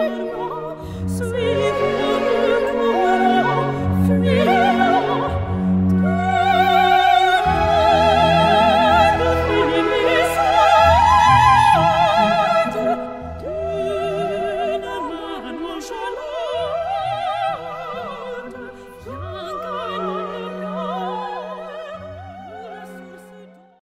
Amen.